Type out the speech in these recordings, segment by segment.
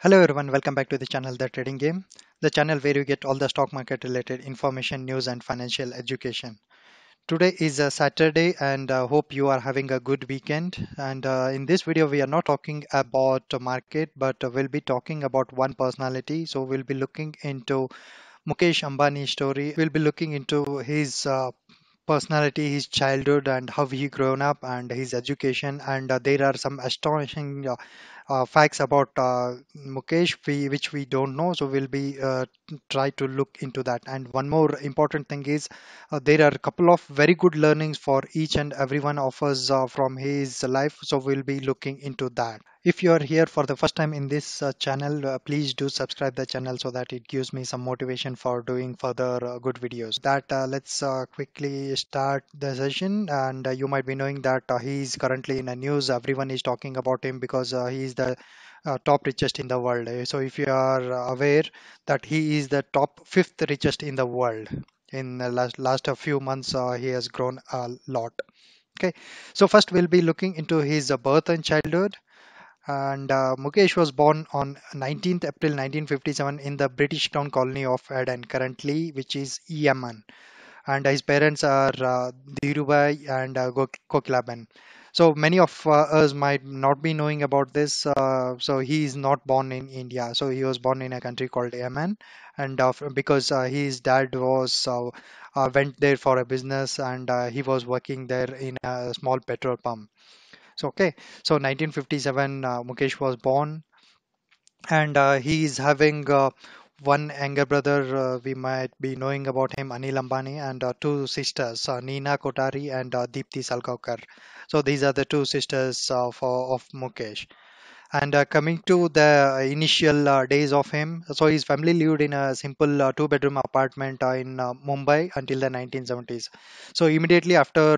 Hello everyone, welcome back to the channel The Trading Game, the channel where you get all the stock market related information, news and financial education. Today is a Saturday and uh, hope you are having a good weekend. And uh, in this video, we are not talking about market, but uh, we'll be talking about one personality. So we'll be looking into Mukesh Ambani's story. We'll be looking into his uh, personality, his childhood, and how he grown up, and his education. And uh, there are some astonishing uh, facts about uh, Mukesh we, which we don't know. So we'll be uh, try to look into that. And one more important thing is uh, there are a couple of very good learnings for each and every one of us uh, from his life. So we'll be looking into that. If you are here for the first time in this uh, channel, uh, please do subscribe the channel so that it gives me some motivation for doing further uh, good videos. That uh, let's quickly start the session. And you might be knowing that he is currently in the news. Everyone is talking about him because he is the uh, top richest in the world. Uh, So if you are aware that he is the top fifth richest in the world. In the last last a few months, uh, he has grown a lot. Okay, so first we'll be looking into his birth and childhood. And uh, Mukesh was born on 19th April 1957 in the British town colony of Aden, currently, which is Yemen. And his parents are uh, Dhirubhai and uh. So many of uh, us might not be knowing about this. Uh, so he is not born in India. So he was born in a country called Yemen, and uh, because his dad was went there for a business, and he was working there in a small petrol pump. So okay, so 1957, uh, Mukesh was born, and uh, he is having uh, one younger brother. Uh, we might be knowing about him, Anil Ambani, and uh, two sisters, uh, Neena Kothari and uh, Deepthi Salgaonkar. So these are the two sisters of, uh, of Mukesh. And uh, coming to the initial uh, days of him, so his family lived in a simple uh, two-bedroom apartment in Mumbai until the 1970s. So immediately after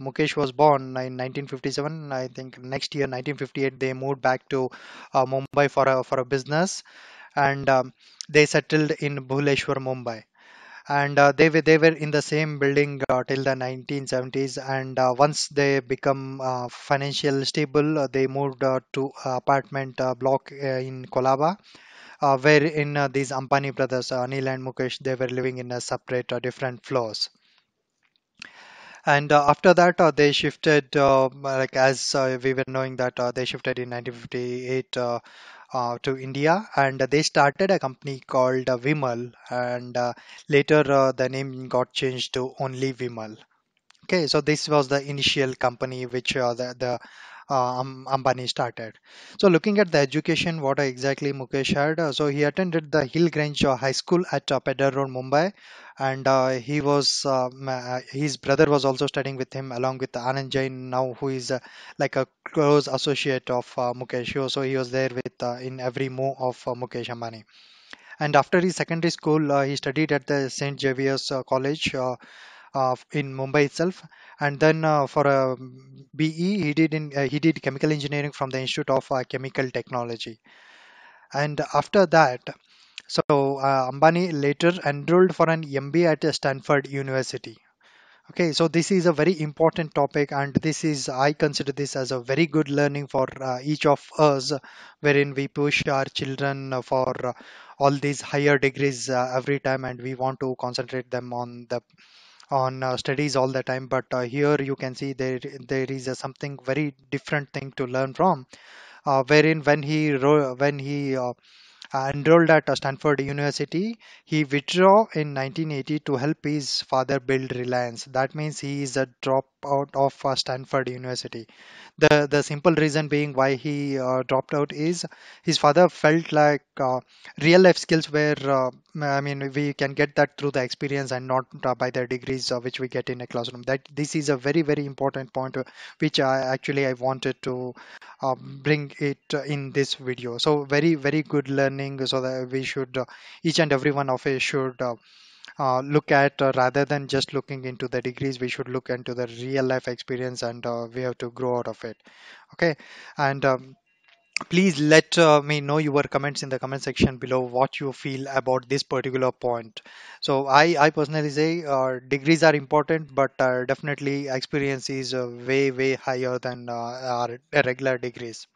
Mukesh was born in 1957, I think next year 1958, they moved back to Mumbai for a for a business, and um, they settled in Bhuleshwar, Mumbai. And uh, they were they were in the same building uh, till the 1970s and uh, once they become uh, financial stable uh, they moved uh, to apartment block in Colaba where in these Ambani brothers Anil and Mukesh they were living in a separate different floors. And uh, after that uh, they shifted uh, like as we were knowing that they shifted in 1958 uh, to India and they started a company called uh, Vimal and uh, later uh, the name got changed to only Vimal. Okay, so this was the initial company which the, the uh, Ambani started. So looking at the education, what exactly Mukesh had, uh, so he attended the Hillgrange uh, High School at uh, Pedder Road, Mumbai, and uh, he was ma- uh, his brother was also studying with him along with Anand Jain now, who is uh, like a close associate of Mukesh. So he was there with in every move of Mukesh Ambani. And after his secondary school, he studied at the St. Xavier's College. Uh, uh, in Mumbai itself, and then uh, for a BE he did in uh, he did chemical engineering from the Institute of uh, Chemical Technology. And after that, so uh, Ambani later enrolled for an MBA at Stanford University. Okay, so this is a very important topic, and this is I consider this as a very good learning for uh, each of us, wherein we push our children uh, for uh, all these higher degrees uh, every time, and we want to concentrate them on the on uh, studies all the time but uh, here you can see there there is a something very different thing to learn from uh, wherein when he when he uh, uh, enrolled at uh, Stanford University, he withdrew in 1980 to help his father build Reliance. That means he is a dropout of uh, Stanford University. The the simple reason being why he uh, dropped out is his father felt like uh, real life skills were. Uh, I mean, we can get that through the experience and not uh, by the degrees uh, which we get in a classroom. That this is a very very important point, which I actually I wanted to bring it in this video. So very very good learning. So that we should each and every one of us should. Uh, look at uh, rather than just looking into the degrees we should look into the real life experience and uh, we have to grow out of it. Okay? And um, please let uh, me know your comments in the comment section below what you feel about this particular point. So i i personally say uh, degrees are important but uh, definitely experience is uh, way way higher than uh, our regular degrees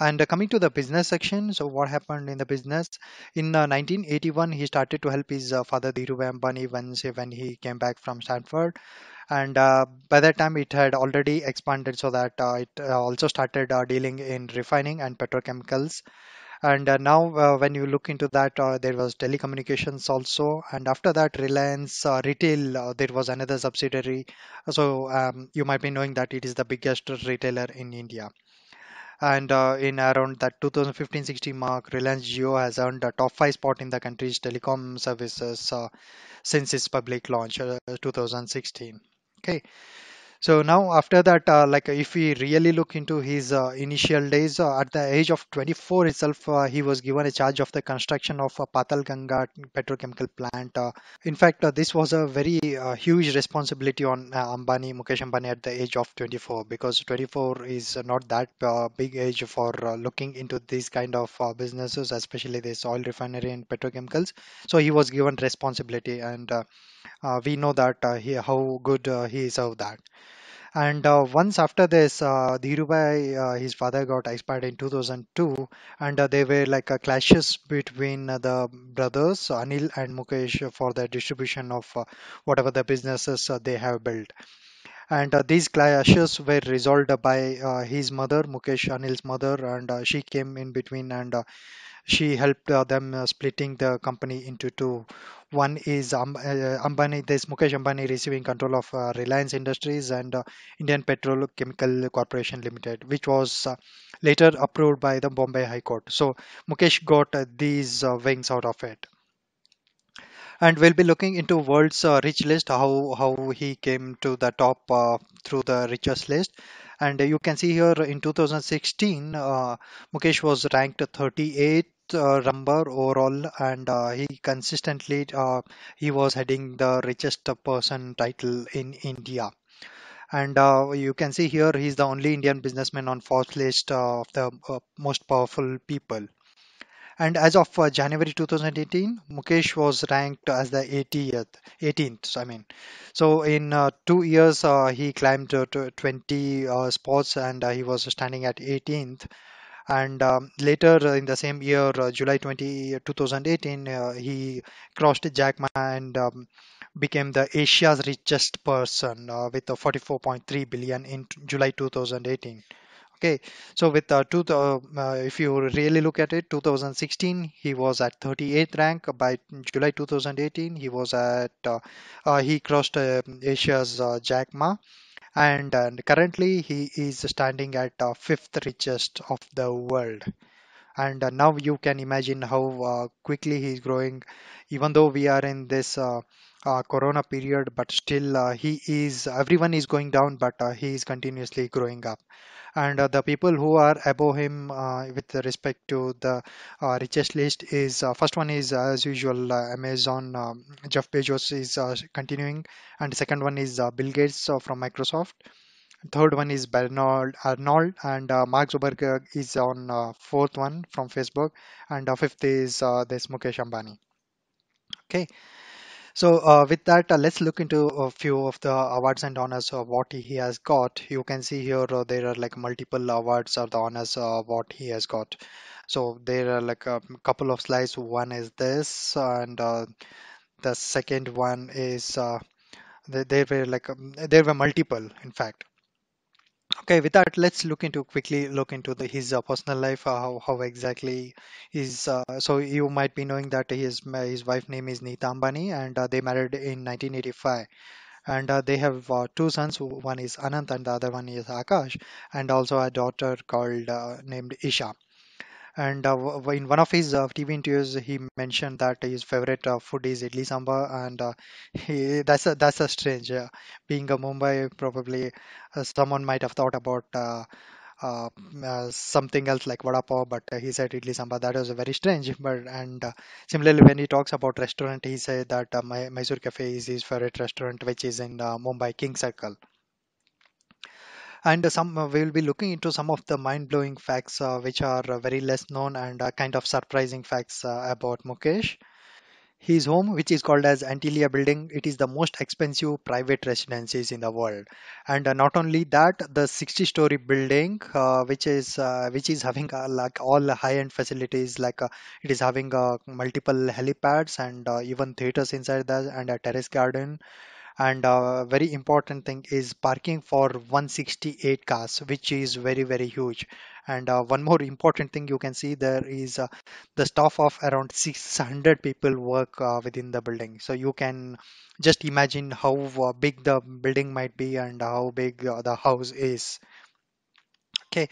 And uh, coming to the business section, so what happened in the business? In uh, 1981, he started to help his uh, father Dhirubhai Ambani once when he came back from Stanford. And uh, by that time, it had already expanded so that uh, it uh, also started uh, dealing in refining and petrochemicals. And uh, now, uh, when you look into that, uh, there was telecommunications also. And after that, Reliance uh, Retail, uh, there was another subsidiary. So um, you might be knowing that it is the biggest retailer in India. And uh, in around that 2015-16 mark, Reliance Jio has earned a top five spot in the country's telecom services uh, since its public launch, uh, 2016. Okay, so now after that, uh, like if we really look into his uh, initial days, uh, at the age of 24 itself, uh, he was given a charge of the construction of a Patal Ganga petrochemical plant. Uh, in fact, uh, this was a very uh, huge responsibility on uh, Ambani, Mukesh Ambani at the age of 24 because 24 is not that uh, big age for uh, looking into these kind of uh, businesses, especially this oil refinery and petrochemicals. So he was given responsibility and uh, uh, we know that uh, he, how good uh, he served that. And uh, once after this, uh, Dhirubhai, uh, his father got expired in 2002, and uh, there were like uh, clashes between uh, the brothers Anil and Mukesh for the distribution of uh, whatever the businesses uh, they have built. And uh, these clashes were resolved by uh, his mother, Mukesh Anil's mother, and uh, she came in between and uh, she helped uh, them uh, splitting the company into two. One is um, uh, Ambani, this Mukesh Ambani receiving control of uh, Reliance Industries and uh, Indian Petrochemical Corporation Limited, which was uh, later approved by the Bombay High Court. So Mukesh got these wings out of it. And we'll be looking into world's rich list, how how he came to the top through the richest list. And you can see here in 2016, uh, Mukesh was ranked 38th uh, number overall, and uh, he consistently uh, he was heading the richest person title in India. And uh, you can see here he's the only Indian businessman on Forbes list uh, of the most powerful people. And as of uh, January 2018, Mukesh was ranked as the 80th, 18th. I mean, so in uh, two years, uh, he climbed to 20 uh, spots and uh, he was standing at 18th. And um, later in the same year, July 20, 2018, uh, he crossed Jack Ma and um, became the Asia's richest person with 44.3 billion in July 2018. Okay, so with uh, two, uh, if you really look at it, 2016 he was at 38th rank. By July 2018 he was at uh, uh, he crossed uh, Asia's uh, Jack Ma, and, and currently he is standing at uh, fifth richest of the world. And now you can imagine how quickly he's growing. Even though we are in this uh, corona period but still uh, he is everyone is going down but uh, he is continuously growing up and uh, the people who are above him uh, with respect to the uh, richest list is first one is as usual amazon um, jeff bezos is continuing. And second one is bill gates from microsoft. Third one is Bernard Arnold, and uh, Mark Zuckerberg is on uh, fourth one from Facebook, and uh, fifth is uh, this Mukesh Ambani. Okay, so uh, with that, uh, let's look into a few of the awards and honors of what he has got. You can see here uh, there are like multiple awards or the honors of what he has got. So there are like a couple of slides. One is this, and uh, the second one is uh, there were like um, there were multiple, in fact. Okay, with that, let's look into quickly look into the his uh, personal life. Uh, how how exactly is uh, so you might be knowing that his his wife name is Nita Ambani and uh, they married in 1985 and uh, they have uh, two sons. One is Anant and the other one is Akash and also a daughter called uh, named Isha. And uh, in one of his uh, TV interviews, he mentioned that his favorite uh, food is idli sambar, and he, that's a that's a strange. Being a Mumbai, probably someone might have thought about uh, uh, something else like vada pav, but uh, he said idli sambar. That was very strange. But and similarly, when he talks about restaurant, he said that My- Mysore Cafe is his favorite restaurant, which is in Mumbai King Circle. And some uh, we will be looking into some of the mind-blowing facts uh, which are uh, very less known and kind of surprising facts about Mukesh. His home, which is called as Antilia Building, it is the most expensive private residences in the world. And uh, not only that, the 60-story building, uh, which is uh, which is having like all high-end facilities, like it is having multiple helipads and even theaters inside that, and a terrace garden and uh, very important thing is parking for 168 cars which is very very huge. And uh, one more important thing you can see there is uh, the staff of around 600 people work uh, within the building. So you can just imagine how uh, big the building might be and how big the house is okay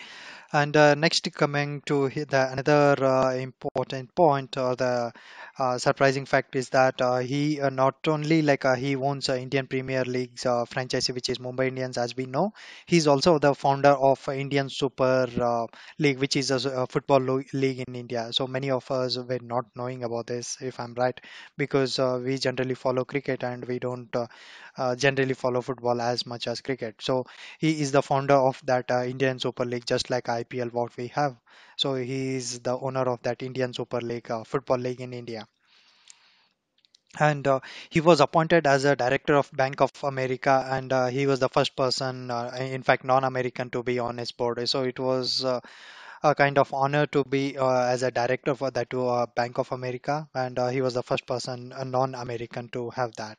and uh, next, coming to the another uh, important point or the uh, surprising fact is that uh, he uh, not only like uh, he owns uh, Indian Premier League's uh, franchise, which is Mumbai Indians, as we know, he's also the founder of Indian Super uh, League, which is a, football league in India. So many of us were not knowing about this, if I'm right, because uh, we generally follow cricket and we don't uh, uh, generally follow football as much as cricket. So he is the founder of that uh, Indian Super League, just like IPL what we have. So he is the owner of that Indian Super League, uh, football league in India. And uh, he was appointed as a director of Bank of America, and uh, he was the first person, uh, in fact, non-American to be on his board. So it was uh, a kind of honor to be uh, as a director for that to uh, Bank of America, and uh, he was the first person, a non-American, to have that.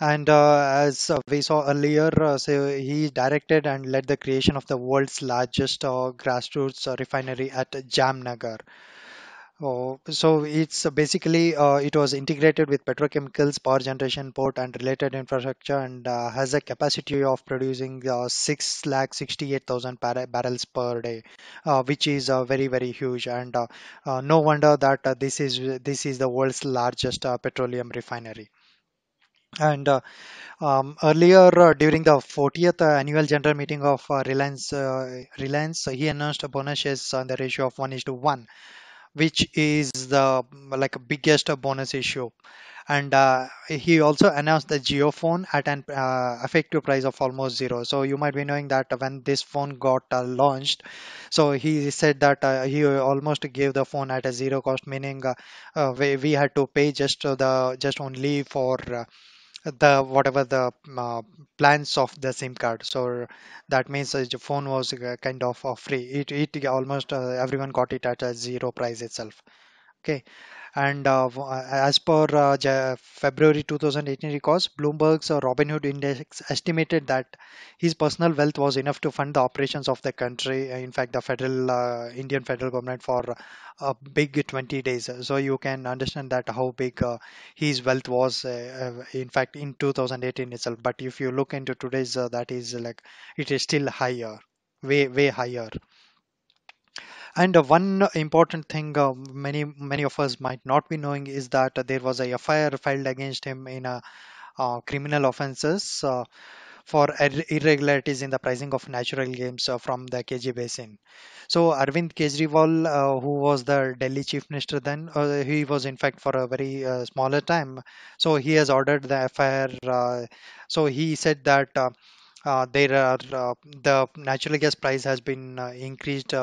And uh, as we saw earlier, uh, so he directed and led the creation of the world's largest uh, grassroots uh, refinery at Jamnagar. Oh, so it's basically uh, it was integrated with petrochemicals, power generation, port, and related infrastructure, and uh, has a capacity of producing uh, six lakh sixty-eight thousand bar- barrels per day, uh, which is uh, very very huge. And uh, uh, no wonder that uh, this is this is the world's largest uh, petroleum refinery. And uh, um, earlier, uh, during the 40th uh, annual general meeting of Reliance, Reliance, he announced a bonus shares on the ratio of 1 is to 1, which is the mm, like biggest bonus issue. And uh, he also announced the JioPhone at an uh, effective price of almost zero. So you might be knowing that when this phone got uh, launched, so he said that he almost gave the phone at a zero cost, meaning we, we had to pay just the just only for the whatever the uh, plans of the SIM card. So that means uh, the phone was uh, kind of uh, free. It it almost everyone got it at a zero price itself. Okay, and uh, uh, as per uh, February 2018 records, Bloomberg's uh, Robinhood Index estimated that his personal wealth was enough to fund the operations of the country. uh, In fact, the federal uh, Indian federal government for a big 20 days. So you can understand that how big his wealth was. In fact, in 2018 itself. But if you look into today's, that is like it is still higher, way way higher. And one important thing uh, many many of us might not be knowing is that there was a FIR filed against him in a uh, criminal offenses uh, for irregularities in the pricing of natural gas from the KG Basin. So Arvind Kejriwal, uh, who was the Delhi chief minister then, uh, he was in fact for a very uh, smaller time. So he has ordered the FIR. So he said that. There are the natural gas price has been increased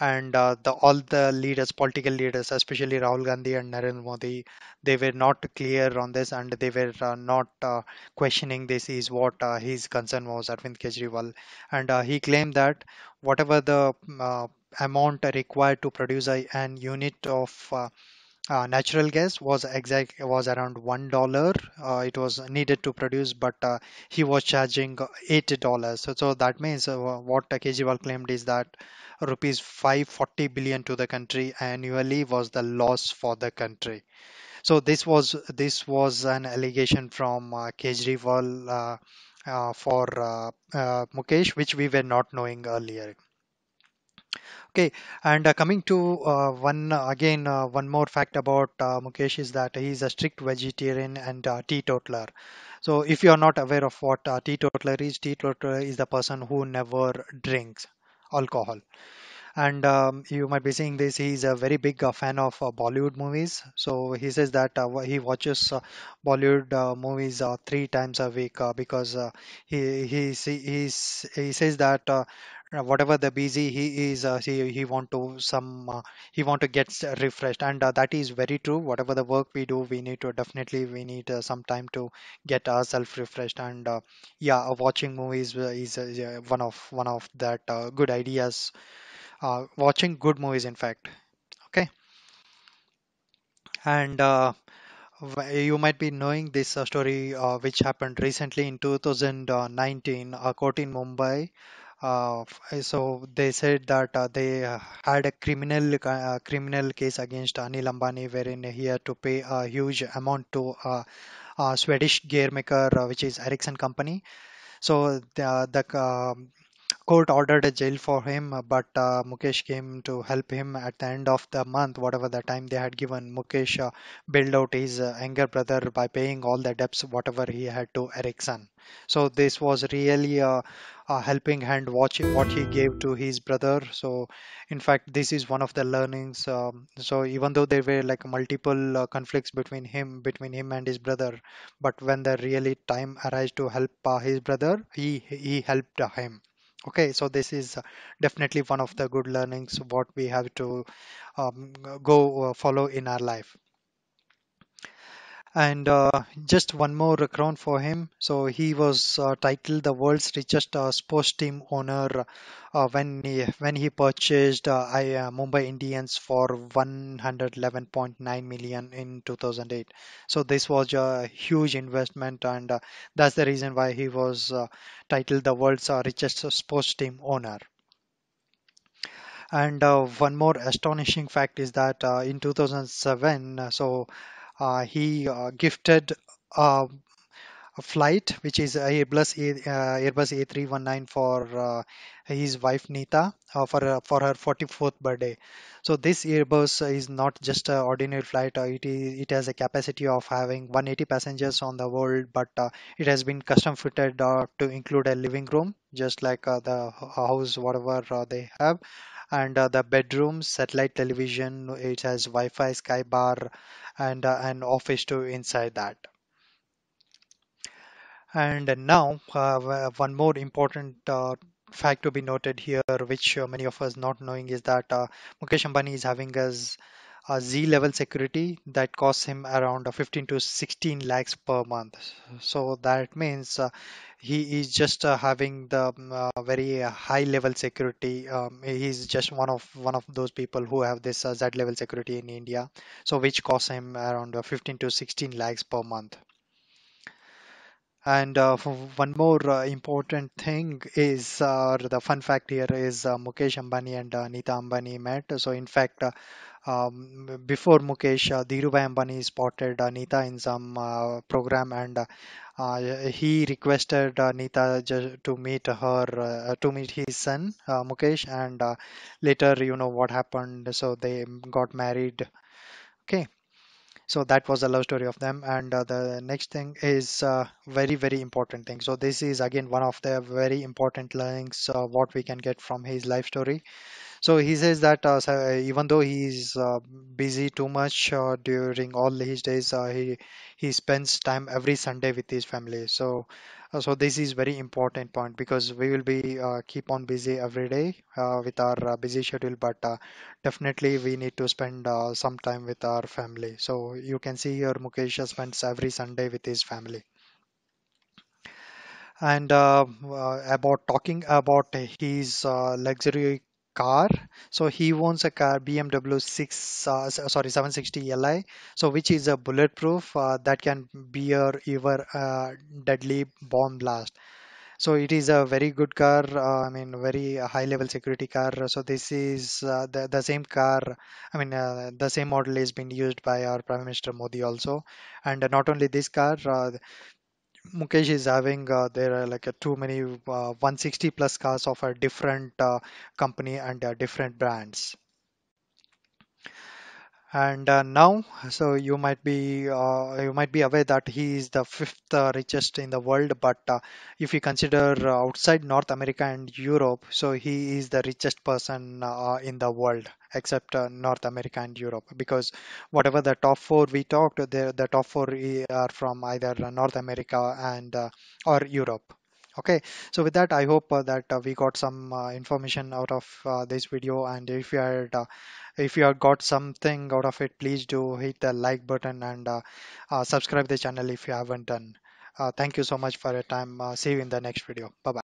and uh, the all the leaders political leaders especially Rahul Gandhi and Narendra Modi they were not clear on this and they were uh, not uh, questioning this is what uh, his concern was Arvind Kejriwal and uh, he claimed that whatever the uh, amount required to produce a, an unit of uh, natural gas was exact was around one dollar. Uh, it was needed to produce, but uh, he was charging eighty dollars. So, so that means what Kejriwal claimed is that rupees 540 billion to the country annually was the loss for the country. So this was this was an allegation from uh, Kejriwal uh, uh, for uh, uh, Mukesh, which we were not knowing earlier. Okay, and uh, coming to uh, one uh, again, uh, one more fact about uh, Mukesh is that he is a strict vegetarian and teetotaler. So, if you are not aware of what teetotaler is, teetotaler is the person who never drinks alcohol. And um, you might be seeing this. He's a very big uh, fan of uh, Bollywood movies. So he says that uh, he watches uh, Bollywood uh, movies three times a week because he he he's, he says that. Uh, whatever the busy he is uh, he, he want to some uh, he want to get refreshed. And uh, that is very true. Whatever the work we do we need to definitely we need uh, some time to get ourselves refreshed. And yeah watching movies is one of one of that good ideas. Watching good movies in fact. Okay? And you might be knowing this story which happened recently in 2019 a court in mumbai uh, so they said that uh, they uh, had a criminal uh, criminal case against Anil Ambani wherein he had to pay a huge amount to uh, a Swedish gear maker uh, which is Ericsson company. So the, the um, court ordered a jail for him, but uh, Mukesh came to help him at the end of the month, whatever the time they had given. Mukesh uh, bailed out his uh, younger brother by paying all the debts, whatever he had to Ericsson. So this was really a, a helping hand watching what he gave to his brother. So in fact, this is one of the learnings. Um, so even though there were like multiple uh, conflicts between him, between him and his brother, but when the really time arrived to help uh, his brother, he he helped him. Okay, so this is uh, definitely one of the good learnings what we have to um, go uh, follow in our life. And uh, just one more crown for him. So he was uh, titled the world's richest uh, sports team owner uh, when he when he purchased uh, I, uh, Mumbai Indians for 111.9 million in 2008. So this was a huge investment, and that's the reason why he was titled the world's richest sports team owner. And one more astonishing fact is that in 2007, uh, so he uh, gifted uh, flight which is Airbus A, uh, Airbus A319 for uh, his wife Nita uh, for uh, for her 44th birthday. So this Airbus is not just an ordinary flight. It is it has a capacity of having 180 passengers on the world, but it has been custom fitted to include a living room, just like the house whatever they have. And uh, the bedroom, satellite television, it has Wi-Fi, Sky bar, and uh, an office too inside that. And now, uh, one more important uh, fact to be noted here, which uh, many of us not knowing, is that Mukesh Ambani is having as a Z level security that costs him around uh, 15 to 16 lakhs per month. So that means uh, he is just uh, having the um, uh, very high level security. Um, he's just one of one of those people who have this Z level security in India. So which costs him around uh, 15 to 16 lakhs per month. And uh, one more uh, important thing is uh, the fun fact here is uh, Mukesh Ambani and uh, Nita Ambani met. So in fact, uh, um, before Mukesh, uh, Dhirubhai Ambani spotted uh, Nita in some program, and he requested Nita to meet her, to meet his son Mukesh, and later, you know what happened. So they got married. Okay. So that was the love story of them. And uh, the next thing is uh, very, very important thing. So this is again one of the very important learnings uh, what we can get from his life story. So he says that uh, uh, even though he's uh, busy too much during all his days, he he spends time every Sunday with his family. So so this is very important point because we will be uh, keep on busy every day uh, with our uh, busy schedule, but definitely we need to spend some time with our family. So you can see here Mukesh spends every Sunday with his family. And about talking about his luxury car, so he owns a car BMW 6, uh, sorry 760 Li, so which is a bulletproof uh, that can bear even uh, deadly bomb blast. So it is a very good car. Uh, I mean, very high level security car. So this is uh, the the same car. I mean, uh, the same model is being used by our Prime Minister Modi also. And not only this car, Mukesh is having uh, there are like a too many uh, 160 plus cars of a different uh, company and uh, different brands. And uh, now, so you might be uh, you might be aware that he is the fifth uh, richest in the world. But uh, if you consider uh, outside North America and Europe, so he is the richest person uh, in the world, except North America and Europe. Because whatever the top four we talked, the the top four are from either North America and or Europe. Okay, so with that, I hope uh, that uh, we got some uh, information out of this video. And if you had, if you have got something out of it, please do hit the like button and uh, uh, subscribe the channel if you haven't done. Uh, thank you so much for your time. See you in the next video. Bye bye.